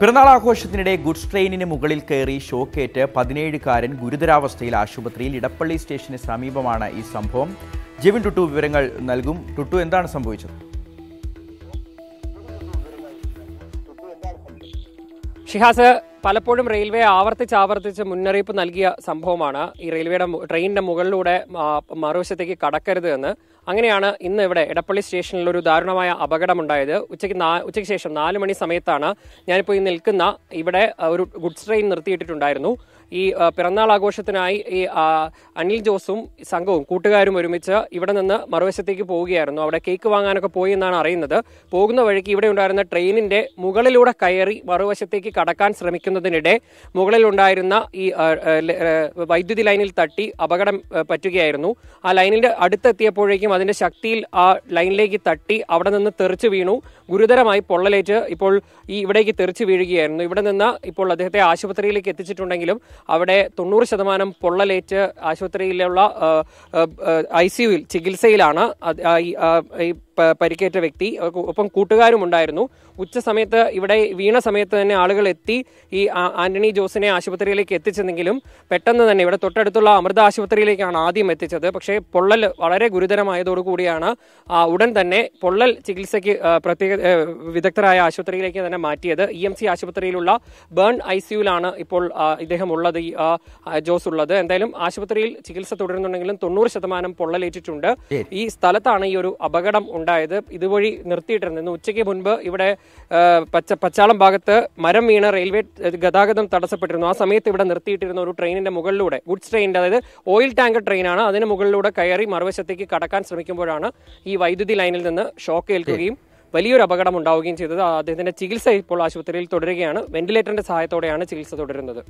പിറന്നാൾ ആഘോഷത്തിനിടെ ഗുഡ്സ് ട്രെയിനിന് മുകളിൽ കയറി ഷോക്കേറ്റ് പതിനേഴുകാരൻ ഗുരുതരാവസ്ഥയിൽ ആശുപത്രിയിൽ ഇടപ്പള്ളി സ്റ്റേഷന് സമീപമാണ് ഈ സംഭവം. ജെവിൻ ടുട്ടു വിവരങ്ങൾ നൽകും. ടുട്ടു എന്താണ് സംഭവിച്ചത്? ഷിഹാസ് പലപ്പോഴും റെയിൽവേ ആവർത്തിച്ച് ആവർത്തിച്ച് മുന്നറിയിപ്പ് നൽകിയ സംഭവമാണ്. ഈ റെയിൽവേയുടെ ട്രെയിനിന്റെ മുകളിലൂടെ മറുവശത്തേക്ക് കടക്കരുത് എന്ന് അങ്ങനെയാണ് ഇന്ന് ഇവിടെ എടപ്പള്ളി സ്റ്റേഷനിൽ ഒരു ദാരുണമായ അപകടമുണ്ടായത്. ഉച്ചയ്ക്ക് ഉച്ചയ്ക്ക് ശേഷം നാല് മണി സമയത്താണ് ഞാനിപ്പോൾ ഈ നിൽക്കുന്ന ഇവിടെ ഒരു ഗുഡ്സ് ട്രെയിൻ നിർത്തിയിട്ടിട്ടുണ്ടായിരുന്നു. ഈ പിറന്നാൾ ആഘോഷത്തിനായി ഈ അനിൽ ജോസും സംഘവും കൂട്ടുകാരും ഒരുമിച്ച് ഇവിടെ നിന്ന് മറുവശത്തേക്ക് പോവുകയായിരുന്നു. അവിടെ കേക്ക് വാങ്ങാനൊക്കെ പോയി എന്നാണ് അറിയുന്നത്. പോകുന്ന വഴിക്ക് ഇവിടെ ഉണ്ടായിരുന്ന ട്രെയിനിന്റെ മുകളിലൂടെ കയറി മറുവശത്തേക്ക് കടക്കാൻ ശ്രമിക്കുന്നതിനിടെ മുകളിലുണ്ടായിരുന്ന ഈ വൈദ്യുതി ലൈനിൽ തട്ടി അപകടം പറ്റുകയായിരുന്നു. ആ ലൈനിന്റെ അടുത്തെത്തിയപ്പോഴേക്കും അതിന്റെ ശക്തിയിൽ ആ ലൈനിലേക്ക് തട്ടി അവിടെ നിന്ന് തെറിച്ച് വീണു. ഗുരുതരമായി പൊള്ളലേറ്റ് ഇപ്പോൾ ഈ ഇവിടേക്ക് തെറിച്ച് വീഴുകയായിരുന്നു. ഇവിടെ നിന്ന് ഇപ്പോൾ അദ്ദേഹത്തെ ആശുപത്രിയിലേക്ക് എത്തിച്ചിട്ടുണ്ടെങ്കിലും അവിടെ തൊണ്ണൂറ് ശതമാനം പൊള്ളലേറ്റ് ആശുപത്രിയിലുള്ള ഐ സിയുയിൽ ചികിത്സയിലാണ് പരിക്കേറ്റ വ്യക്തി ഒപ്പം കൂട്ടുകാരും ഉണ്ടായിരുന്നു ഉച്ച സമയത്ത് ഇവിടെ വീണ സമയത്ത് തന്നെ ആളുകൾ എത്തി ഈ ആന്റണി ജോസിനെ ആശുപത്രിയിലേക്ക് എത്തിച്ചെന്നെങ്കിലും പെട്ടെന്ന് തന്നെ ഇവിടെ തൊട്ടടുത്തുള്ള അമൃത ആശുപത്രിയിലേക്കാണ് ആദ്യം എത്തിച്ചത്. പക്ഷേ പൊള്ളൽ വളരെ ഗുരുതരമായതോടുകൂടിയാണ് ഉടൻ തന്നെ പൊള്ളൽ ചികിത്സയ്ക്ക് പ്രത്യേക വിദഗ്ധരായ ആശുപത്രിയിലേക്ക് തന്നെ മാറ്റിയത്. ഇ എം സി ആശുപത്രിയിലുള്ള ബേൺ ഐ സിയുലാണ് ഇപ്പോൾ ഇദ്ദേഹം ഉള്ളത് ഈ ജോസ് ഉള്ളത് എന്തായാലും ആശുപത്രിയിൽ ചികിത്സ തുടരുന്നുണ്ടെങ്കിലും തൊണ്ണൂറ് ശതമാനം പൊള്ളലേറ്റിട്ടുണ്ട്. ഈ സ്ഥലത്താണ് ഈ ഒരു അപകടം ഉണ്ടായത് ഇതുവഴി നിർത്തിയിട്ടിരുന്നത് ഇന്ന് ഉച്ചയ്ക്ക് മുൻപ് ഇവിടെ പച്ച പച്ചാളം ഭാഗത്ത് മരം വീണ് റെയിൽവേ ഗതാഗതം തടസ്സപ്പെട്ടിരുന്നു. ആ സമയത്ത് ഇവിടെ നിർത്തിയിട്ടിരുന്ന ഒരു ട്രെയിനിന്റെ മുകളിലൂടെ ഗുഡ്സ് ട്രെയിനിന്റെ അതായത് ഓയിൽ ടാങ്കർ ട്രെയിനാണ് അതിന് മുകളിലൂടെ കയറി മറുവശത്തേക്ക് കടക്കാൻ ശ്രമിക്കുമ്പോഴാണ് ഈ വൈദ്യുതി ലൈനിൽ നിന്ന് ഷോക്ക് ഏൽക്കുകയും വലിയൊരു അപകടം ഉണ്ടാവുകയും ചെയ്തത്. അദ്ദേഹത്തിന്റെ ചികിത്സ ഇപ്പോൾ ആശുപത്രിയിൽ തുടരുകയാണ്. വെന്റിലേറ്ററിന്റെ സഹായത്തോടെയാണ് ചികിത്സ തുടരുന്നത്.